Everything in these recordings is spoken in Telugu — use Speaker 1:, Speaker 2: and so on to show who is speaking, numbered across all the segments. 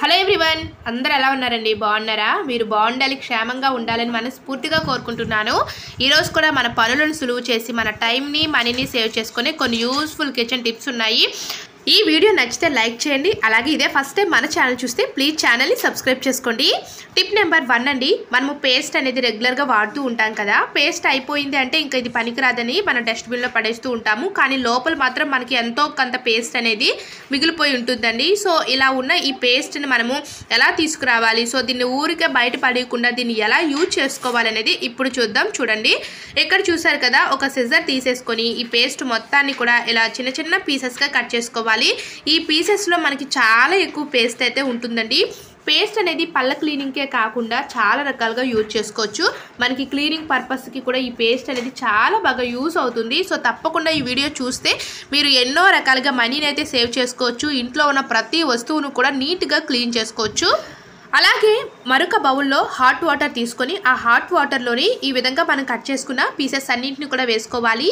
Speaker 1: హలో ఎవ్రీవన్ అందరు ఎలా ఉన్నారండి? బాగున్నారా? మీరు బాగుండాలి క్షేమంగా ఉండాలని మనస్ఫూర్తిగా కోరుకుంటున్నాను. ఈరోజు కూడా మన పనులను సులువు చేసి మన టైంని మనీని సేవ్ చేసుకునే కొన్ని యూస్ఫుల్ కిచెన్ టిప్స్ ఉన్నాయి. ఈ వీడియో నచ్చితే లైక్ చేయండి. అలాగే ఇదే ఫస్ట్ టైం మన ఛానల్ చూస్తే ప్లీజ్ ఛానల్ని సబ్స్క్రైబ్ చేసుకోండి. టిప్ నెంబర్ వన్ అండి మనము పేస్ట్ అనేది రెగ్యులర్గా వాడుతూ ఉంటాం కదా. పేస్ట్ అయిపోయింది అంటే ఇంకా ఇది పనికిరాదని మనం డస్ట్బిన్లో పడేస్తూ ఉంటాము. కానీ లోపల మాత్రం మనకి ఎంతో కొంత పేస్ట్ అనేది మిగిలిపోయి ఉంటుందండి. సో ఇలా ఉన్న ఈ పేస్ట్ని మనము ఎలా తీసుకురావాలి? సో దీన్ని ఊరికే బయట పడేయకుండా దీన్ని ఎలా యూజ్ చేసుకోవాలనేది ఇప్పుడు చూద్దాం. చూడండి. ఇక్కడ చూసారు కదా ఒక సిజర్ తీసేసుకొని ఈ పేస్ట్ మొత్తాన్ని కూడా ఇలా చిన్న చిన్న పీసెస్గా కట్ చేసుకోవాలి. ఈ పీసెస్లో మనకి చాలా ఎక్కువ పేస్ట్ అయితే ఉంటుందండి. పేస్ట్ అనేది పళ్ళ క్లీనింగ్కే కాకుండా చాలా రకాలుగా యూజ్ చేసుకోవచ్చు. మనకి క్లీనింగ్ పర్పస్కి కూడా ఈ పేస్ట్ అనేది చాలా బాగా యూస్ అవుతుంది. సో తప్పకుండా ఈ వీడియో చూస్తే మీరు ఎన్నో రకాలుగా మనీని అయితే సేవ్ చేసుకోవచ్చు. ఇంట్లో ఉన్న ప్రతి వస్తువును కూడా నీట్గా క్లీన్ చేసుకోవచ్చు. అలాగే మరొక బౌల్లో హాట్ వాటర్ తీసుకొని ఆ హాట్ వాటర్లోని ఈ విధంగా మనం కట్ చేసుకున్న పీసెస్ అన్నింటిని కూడా వేసుకోవాలి.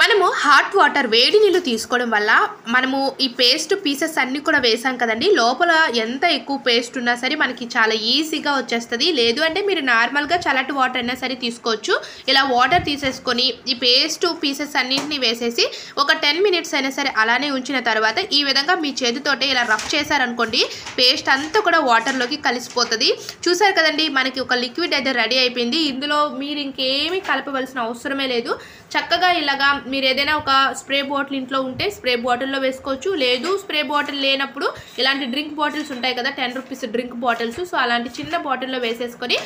Speaker 1: మనము హాట్ వాటర్ వేడి నీళ్ళు తీసుకోవడం వల్ల మనము ఈ పేస్ట్ పీసెస్ అన్నీ కూడా వేసాం కదండి. లోపల ఎంత ఎక్కువ పేస్ట్ ఉన్నా సరే మనకి చాలా ఈజీగా వచ్చేస్తుంది. లేదు అంటే మీరు నార్మల్గా చల్లటి వాటర్ అయినా సరే తీసుకోవచ్చు. ఇలా వాటర్ తీసేసుకొని ఈ పేస్ట్ పీసెస్ అన్నింటినీ వేసేసి ఒక టెన్ మినిట్స్ అయినా సరే అలానే ఉంచిన తర్వాత ఈ విధంగా మీ చేతితోటే ఇలా రఫ్ చేశారనుకోండి పేస్ట్ అంతా కూడా వాటర్లోకి కలిసిపోతుంది. చూసారు కదండి మనకి ఒక లిక్విడ్ అయితే రెడీ అయిపోయింది. ఇందులో మీరు ఇంకేమీ కలపవలసిన అవసరమే లేదు. చక్కగా ఇలాగా మీరు ఏదైనా ఒక స్ప్రే బాటిల్ ఇంట్లో ఉంటే స్ప్రే బాటిల్లో వేసుకోవచ్చు. లేదు స్ప్రే బాటిల్ లేనప్పుడు ఇలాంటి డ్రింక్ బాటిల్స్ ఉంటాయి కదా ten rupees drink bottles. So అలాంటి చిన్న బాటిల్లో వేసేసుకొని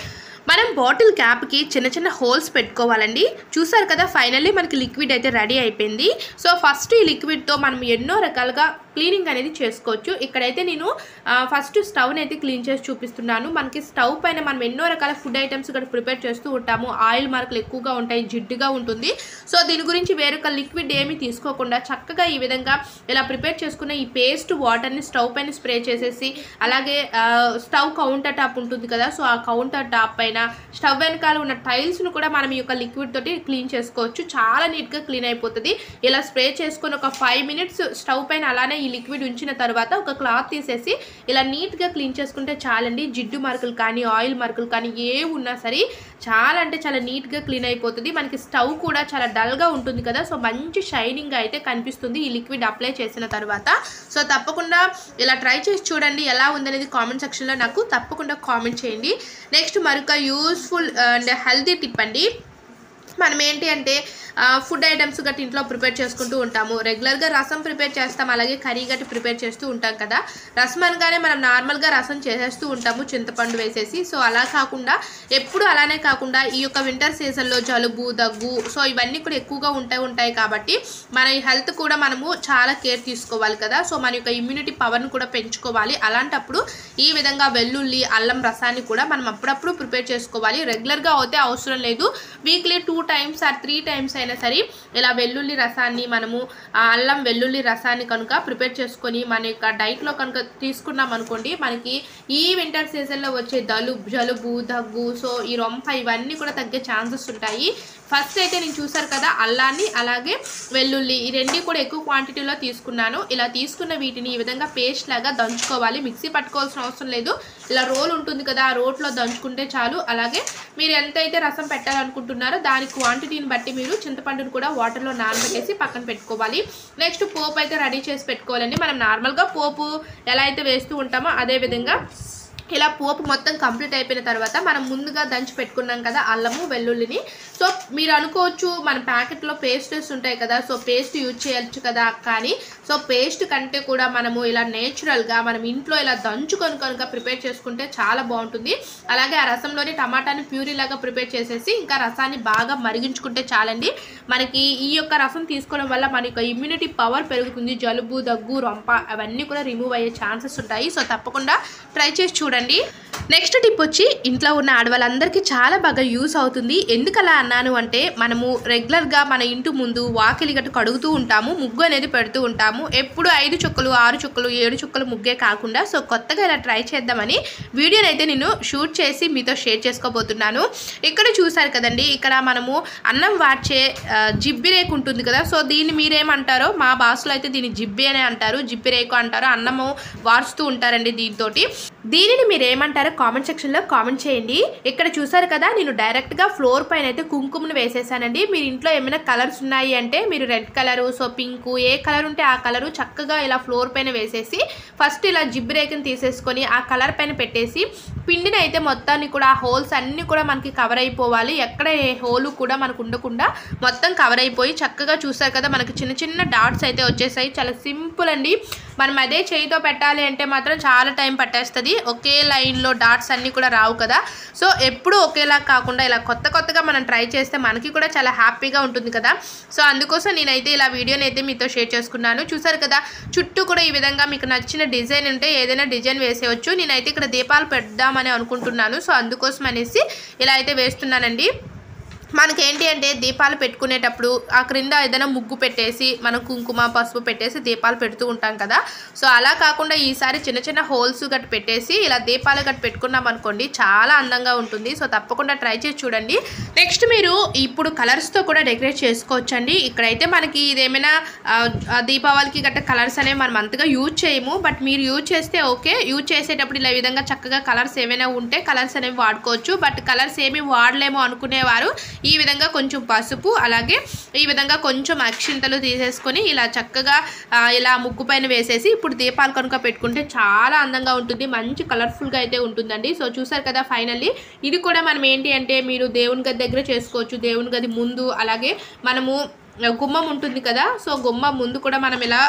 Speaker 1: మనం బాటిల్ క్యాప్కి చిన్న చిన్న హోల్స్ పెట్టుకోవాలండి. చూసారు కదా ఫైనల్లీ మనకి లిక్విడ్ అయితే రెడీ అయిపోయింది. సో ఫస్ట్ ఈ లిక్విడ్తో మనం ఎన్నో రకాలుగా క్లీనింగ్ అనేది చేసుకోవచ్చు. ఇక్కడైతే నేను ఫస్ట్ స్టవ్ని అయితే క్లీన్ చేసి చూపిస్తున్నాను. మనకి స్టవ్ పైన మనం ఎన్నో రకాల ఫుడ్ ఐటమ్స్ ఇక్కడ ప్రిపేర్ చేస్తూ ఉంటాము. ఆయిల్ మార్కులు ఎక్కువగా ఉంటాయి జిడ్డుగా ఉంటుంది. సో దీని గురించి వేరొక లిక్విడ్ ఏమీ తీసుకోకుండా చక్కగా ఈ విధంగా ఇలా ప్రిపేర్ చేసుకున్న ఈ పేస్ట్ వాటర్ని స్టవ్ పైన స్ప్రే చేసేసి అలాగే స్టవ్ కౌంటర్ టాప్ ఉంటుంది కదా సో ఆ కౌంటర్ టాప్ పైన స్టవ్ వెనకాల ఉన్న టైల్స్ను కూడా మనం ఈ యొక్క లిక్విడ్ తోటి క్లీన్ చేసుకోవచ్చు. చాలా నీట్గా క్లీన్ అయిపోతుంది. ఇలా స్ప్రే చేసుకొని ఒక ఫైవ్ మినిట్స్ స్టవ్ పైన అలానే ఈ లిక్విడ్ ఉంచిన తర్వాత ఒక క్లాత్ తీసేసి ఇలా నీట్గా క్లీన్ చేసుకుంటే చాలండి. జిడ్డు మార్కులు కానీ ఆయిల్ మార్కులు కానీ ఏ ఉన్నా సరే చాలా అంటే చాలా నీట్గా క్లీన్ అయిపోతుంది. మనకి స్టవ్ కూడా చాలా డల్గా ఉంటుంది కదా సో మంచి షైనింగ్ అయితే కనిపిస్తుంది ఈ లిక్విడ్ అప్లై చేసిన తర్వాత. సో తప్పకుండా ఇలా ట్రై చేసి చూడండి ఎలా ఉందనేది కామెంట్ సెక్షన్లో నాకు తప్పకుండా కామెంట్ చేయండి. నెక్స్ట్ మరొక యూస్ఫుల్ అండ్ హెల్తీ టిప్ అండి. మనం ఏంటి అంటే ఫుడ్ ఐటమ్స్ గట్టి ఇంట్లో ప్రిపేర్ చేసుకుంటూ ఉంటాము. రెగ్యులర్గా రసం ప్రిపేర్ చేస్తాం. అలాగే కర్రీ గట్టి ప్రిపేర్ చేస్తూ ఉంటాం కదా. రసం అనగానే మనం నార్మల్గా రసం చేసేస్తూ ఉంటాము. చింతపండు వేసేసి. సో అలా కాకుండా ఎప్పుడు అలానే కాకుండా ఈ యొక్క వింటర్ సీజన్లో జలుబు దగ్గు సో ఇవన్నీ కూడా ఎక్కువగా ఉంటాయి ఉంటాయి కాబట్టి మన హెల్త్ కూడా మనము చాలా కేర్ తీసుకోవాలి కదా. సో మన యొక్క ఇమ్యూనిటీ పవర్ని కూడా పెంచుకోవాలి. అలాంటప్పుడు ఈ విధంగా వెల్లుల్లి అల్లం రసాన్ని కూడా మనం అప్పుడప్పుడు ప్రిపేర్ చేసుకోవాలి. రెగ్యులర్గా అయితే అవసరం లేదు. Weekly two times or three times అయినా సరే ఇలా వెల్లుల్లి రసాన్ని మనము ఆ అల్లం వెల్లుల్లి రసాన్ని కనుక ప్రిపేర్ చేసుకొని మన యొక్క డైట్లో కనుక తీసుకున్నాం అనుకోండి మనకి ఈ వింటర్ సీజన్లో వచ్చే దలు జలుబు దగ్గు సో ఈ రొంప ఇవన్నీ కూడా తగ్గే ఛాన్సెస్ ఉంటాయి. ఫస్ట్ అయితే నేను చూసారు కదా అల్లాన్ని అలాగే వెల్లుల్లి ఈ రెండు కూడా ఎక్కువ క్వాంటిటీలో తీసుకున్నాను. ఇలా తీసుకున్న వీటిని ఈ విధంగా పేస్ట్ లాగా దంచుకోవాలి. మిక్సీ పట్టుకోవాల్సిన అవసరం లేదు. ఇలా రోల్ ఉంటుంది కదా ఆ రోట్లో దంచుకుంటే చాలు. అలాగే మీరు ఎంతైతే రసం పెట్టాలనుకుంటున్నారో దాని క్వాంటిటీని బట్టి మీరు చింతపండును కూడా వాటర్లో నానబెట్టేసి పక్కన పెట్టుకోవాలి. నెక్స్ట్ పోపు అయితే రెడీ చేసి పెట్టుకోవాలండి. మనం నార్మల్గా పోపు ఎలా అయితే వేస్తూ ఉంటామో అదే విధంగా ఇలా పోపు మొత్తం కంప్లీట్ అయిపోయిన తర్వాత మనం ముందుగా దంచి పెట్టుకున్నాం కదా అల్లము వెల్లుల్లిని. సో మీరు అనుకోవచ్చు మన ప్యాకెట్లో పేస్టెస్ ఉంటాయి కదా సో పేస్ట్ యూజ్ చేయొచ్చు కదా కానీ సో పేస్ట్ కంటే కూడా మనము ఇలా నేచురల్గా మనం ఇంట్లో ఇలా దంచుకొని కనుక ప్రిపేర్ చేసుకుంటే చాలా బాగుంటుంది. అలాగే ఆ రసంలోని టమాటాని ప్యూరీ లాగా ప్రిపేర్ చేసేసి ఇంకా రసాన్ని బాగా మరిగించుకుంటే చాలండి. మనకి ఈ యొక్క రసం తీసుకోవడం వల్ల మన యొక్క ఇమ్యూనిటీ పవర్ పెరుగుతుంది. జలుబు దగ్గు రొంప అవన్నీ కూడా రిమూవ్ అయ్యే ఛాన్సెస్ ఉంటాయి. సో తప్పకుండా ట్రై చేసి చూడండి. నెక్స్ట్ టిప్ వచ్చి ఇంట్లో ఉన్న ఆడవాళ్ళందరికీ చాలా బాగా యూస్ అవుతుంది. ఎందుకలా అన్న అన్నాను అంటే మనము రెగ్యులర్గా మన ఇంటి ముందు వాకిలి గట్టు కడుగుతూ ఉంటాము ముగ్గు అనేది పెడుతూ ఉంటాము. ఎప్పుడు ఐదు చుక్కలు ఆరు చుక్కలు ఏడు చుక్కలు ముగ్గే కాకుండా సో కొత్తగా ఇలా ట్రై చేద్దామని వీడియోని అయితే నేను షూట్ చేసి మీతో షేర్ చేసుకోబోతున్నాను. ఇక్కడ చూసారు కదండి ఇక్కడ మనము అన్నం వాడ్చే జిబ్బి రేకు ఉంటుంది కదా సో దీన్ని మీరేమంటారో మా భాషలో అయితే దీన్ని జిబ్బి అనే అంటారు జిబ్బి రేకు అంటారు అన్నము వార్చుతూ ఉంటారండి దీంతో దీనిని మీరు ఏమంటారో కామెంట్ సెక్షన్లో కామెంట్ చేయండి. ఇక్కడ చూసారు కదా నేను డైరెక్ట్గా ఫ్లోర్ పైన అయితే కుంకుమను వేసేసానండి. మీరు ఇంట్లో ఏమైనా కలర్స్ ఉన్నాయి అంటే మీరు రెడ్ కలరు సో పింక్ ఏ కలర్ ఉంటే ఆ కలరు చక్కగా ఇలా ఫ్లోర్ పైన వేసేసి ఫస్ట్ ఇలా జిబ్ రేకుని తీసేసుకొని ఆ కలర్ పైన పెట్టేసి పిండిని అయితే మొత్తాన్ని కూడా ఆ హోల్స్ అన్నీ కూడా మనకి కవర్ అయిపోవాలి. ఎక్కడ ఏ హోలు కూడా మనకు ఉండకుండా మొత్తం కవర్ అయిపోయి చక్కగా చూసారు కదా మనకి చిన్న చిన్న డాట్స్ అయితే వచ్చేసాయి. చాలా సింపుల్ అండి. మనం అదే చేయితో పెట్టాలి అంటే మాత్రం చాలా టైం పట్టేస్తుంది. ఒకే లైన్లో డాట్స్ అన్నీ కూడా రావు కదా. సో ఎప్పుడు ఒకేలా కాకుండా ఇలా కొత్త కొత్తగా మనం ట్రై చేస్తే మనకి కూడా చాలా హ్యాపీగా ఉంటుంది కదా. సో అందుకోసం నేనైతే ఇలా వీడియోని అయితే మీతో షేర్ చేసుకున్నాను. చూసారు కదా చుట్టూ కూడా ఈ విధంగా మీకు నచ్చిన డిజైన్ ఉంటే ఏదైనా డిజైన్ వేసేయచ్చు. నేనైతే ఇక్కడ దీపాలు పెడదామని అనుకుంటున్నాను. సో అందుకోసం అనేసి ఇలా అయితే వేస్తున్నానండి. మనకేంటి అంటే దీపాలు పెట్టుకునేటప్పుడు ఆ క్రింద ఏదైనా ముగ్గు పెట్టేసి మనం కుంకుమ పసుపు పెట్టేసి దీపాలు పెడుతూ ఉంటాం కదా. సో అలా కాకుండా ఈసారి చిన్న చిన్న హోల్స్ గట్టు పెట్టేసి ఇలా దీపాలు గట్టు పెట్టుకున్నాం అనుకోండి చాలా అందంగా ఉంటుంది. సో తప్పకుండా ట్రై చేసి చూడండి. నెక్స్ట్ మీరు ఇప్పుడు కలర్స్తో కూడా డెకరేట్ చేసుకోవచ్చండి. ఇక్కడైతే మనకి ఇదేమైనా దీపావళికి గట్ట కలర్స్ అనేవి మనం అంతగా యూజ్ చేయము. బట్ మీరు యూజ్ చేస్తే ఓకే. యూజ్ చేసేటప్పుడు ఇలా విధంగా చక్కగా కలర్స్ ఏమైనా ఉంటే కలర్స్ అనేవి వాడుకోవచ్చు. బట్ కలర్స్ ఏమి వాడలేము అనుకునేవారు. ఈ విధంగా కొంచెం పసుపు అలాగే ఈ విధంగా కొంచెం అక్షింతలు తీసేసుకొని ఇలా చక్కగా ఇలా ముగ్గు పైన వేసేసి ఇప్పుడు దీపాలు కనుక పెట్టుకుంటే చాలా అందంగా ఉంటుంది మంచి కలర్ఫుల్గా అయితే ఉంటుందండి. సో చూసారు కదా ఫైనల్లీ ఇది కూడా మనం ఏంటి అంటే మీరు దేవుని గది దగ్గర చేసుకోవచ్చు దేవుని గది ముందు అలాగే మనము గుమ్మం ఉంటుంది కదా సో గుమ్మం ముందు కూడా మనం ఇలా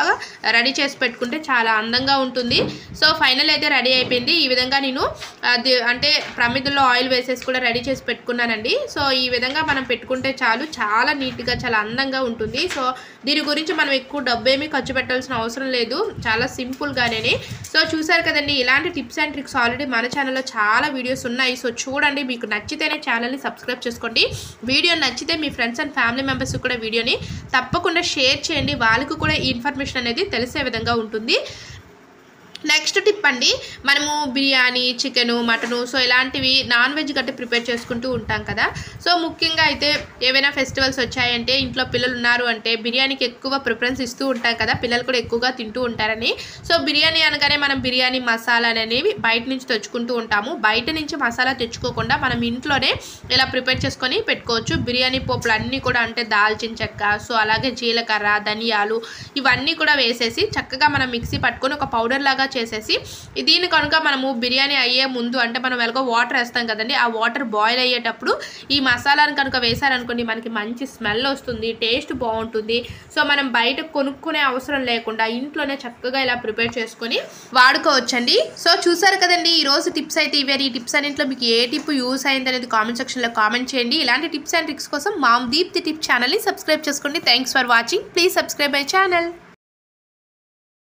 Speaker 1: రెడీ చేసి పెట్టుకుంటే చాలా అందంగా ఉంటుంది. సో ఫైనల్ అయితే రెడీ అయిపోయింది. ఈ విధంగా నేను అది అంటే ప్రమిదల్లో ఆయిల్ వేసేసి కూడా రెడీ చేసి పెట్టుకున్నానండి. సో ఈ విధంగా మనం పెట్టుకుంటే చాలు చాలా నీట్గా చాలా అందంగా ఉంటుంది. సో దీని గురించి మనం ఎక్కువ డబ్బు ఏమీ ఖర్చు పెట్టాల్సిన అవసరం లేదు. చాలా సింపుల్గానే సో చూసారు కదండి ఇలాంటి టిప్స్ అండ్ ట్రిక్స్ ఆల్రెడీ మన ఛానల్లో చాలా వీడియోస్ ఉన్నాయి. సో చూడండి మీకు నచ్చితేనే ఛానల్ని సబ్స్క్రైబ్ చేసుకోండి. వీడియో నచ్చితే మీ ఫ్రెండ్స్ అండ్ ఫ్యామిలీ మెంబర్స్ కూడా వీడియోని తప్పకుండా షేర్ చేయండి. వాళ్ళకు కూడా ఈ ఇన్ఫర్మేషన్ అనేది తెలిసే విధంగా ఉంటుంది. నెక్స్ట్ టిప్ అండి మనము బిర్యానీ చికెను మటను సో ఇలాంటివి నాన్ వెజ్ గట్టి ప్రిపేర్ చేసుకుంటూ ఉంటాం కదా. సో ముఖ్యంగా అయితే ఏవైనా ఫెస్టివల్స్ వచ్చాయంటే ఇంట్లో పిల్లలు ఉన్నారు అంటే బిర్యానీకి ఎక్కువ ప్రిఫరెన్స్ ఇస్తూ ఉంటాం కదా పిల్లలు కూడా ఎక్కువగా తింటూ ఉంటారని. సో బిర్యానీ అనగానే మనం బిర్యానీ మసాలా అనేవి బయట నుంచి తెచ్చుకుంటూ ఉంటాము. బయట నుంచి మసాలా తెచ్చుకోకుండా మనం ఇంట్లోనే ఇలా ప్రిపేర్ చేసుకొని పెట్టుకోవచ్చు. బిర్యానీ పోపులు అన్నీ కూడా అంటే దాల్చిన చెక్క సో అలాగే జీలకర్ర ధనియాలు ఇవన్నీ కూడా వేసేసి చక్కగా మనం మిక్సీ పట్టుకొని ఒక పౌడర్ లాగా చేసేసి దీన్ని కనుక మనము బిర్యానీ అయ్యే ముందు అంటే మనం ఎలాగో వాటర్ వేస్తాం కదండి ఆ వాటర్ బాయిల్ అయ్యేటప్పుడు ఈ మసాలాను కనుక వేసారనుకోండి మనకి మంచి స్మెల్ వస్తుంది టేస్ట్ బాగుంటుంది. సో మనం బయట కొనుక్కునే అవసరం లేకుండా ఇంట్లోనే చక్కగా ఇలా ప్రిపేర్ చేసుకొని వాడుకోవచ్చండి. సో చూసారు కదండి ఈరోజు టిప్స్ అయితే ఇవే. ఈ టిప్స్ అన్నింటిలో మీకు ఏ టిప్ యూస్ అయింది అనేది కామెంట్ సెక్షన్లో కామెంట్ చేయండి. ఇలాంటి టిప్స్ అండ్ ట్రిక్స్ కోసం మామ్ దీప్తి టిప్ ఛానల్ని సబ్స్క్రైబ్ చేసుకోండి. Thanks for watching. Please subscribe my channel.